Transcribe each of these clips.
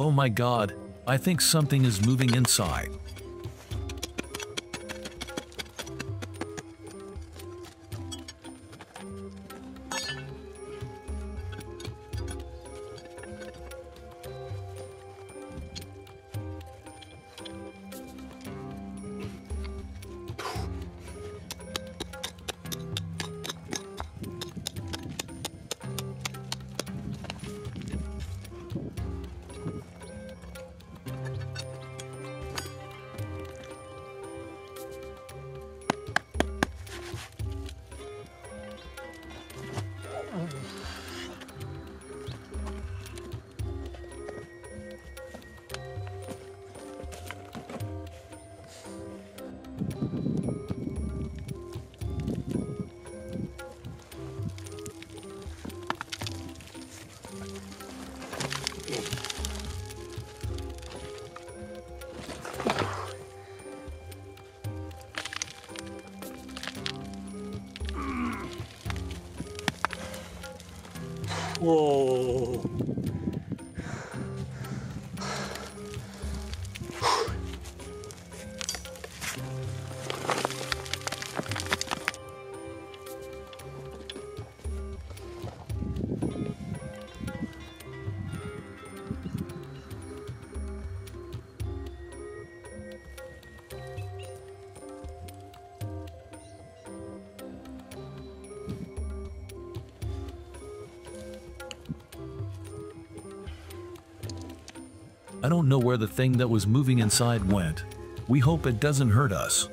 Oh my god, I think something is moving inside. Whoa. I don't know where the thing that was moving inside went. We hope it doesn't hurt us.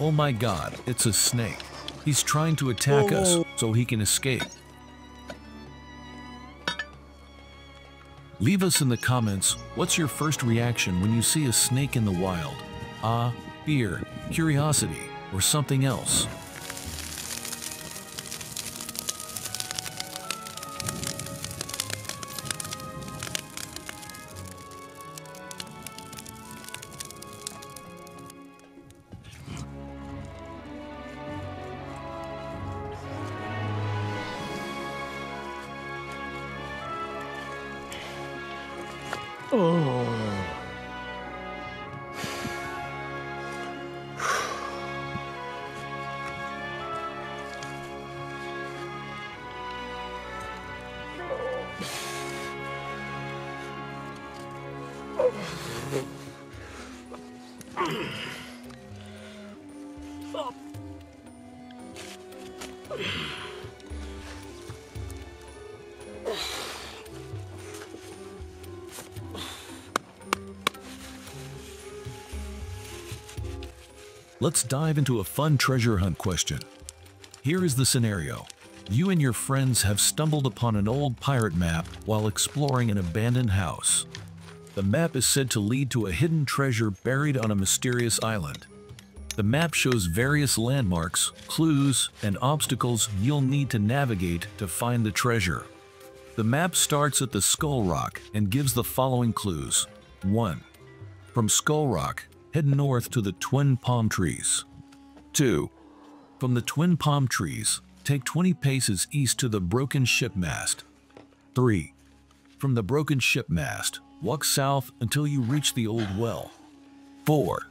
Oh my god, it's a snake. He's trying to attack us so he can escape. Leave us in the comments what's your first reaction when you see a snake in the wild? Ah, fear, curiosity, or something else? Oh. Let's dive into a fun treasure hunt question. Here is the scenario. You and your friends have stumbled upon an old pirate map while exploring an abandoned house. The map is said to lead to a hidden treasure buried on a mysterious island. The map shows various landmarks, clues, and obstacles you'll need to navigate to find the treasure. The map starts at the Skull Rock and gives the following clues. 1. From Skull Rock, head north to the Twin Palm Trees. 2. From the Twin Palm Trees, take 20 paces east to the Broken Ship Mast. 3. From the Broken Ship Mast, walk south until you reach the Old Well. 4.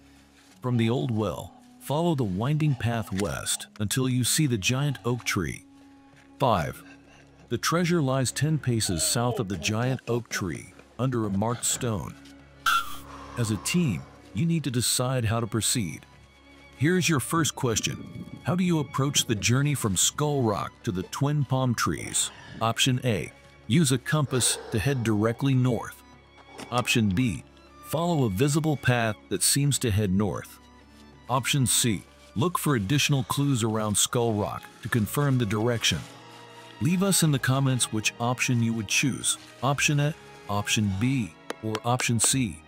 From the Old Well, follow the winding path west until you see the giant oak tree. 5. The treasure lies 10 paces south of the giant oak tree, under a marked stone. As a team, you need to decide how to proceed. Here's your first question. How do you approach the journey from Skull Rock to the Twin Palm Trees? Option A. Use a compass to head directly north. Option B. Follow a visible path that seems to head north. Option C. Look for additional clues around Skull Rock to confirm the direction. Leave us in the comments which option you would choose, option A, option B, or option C.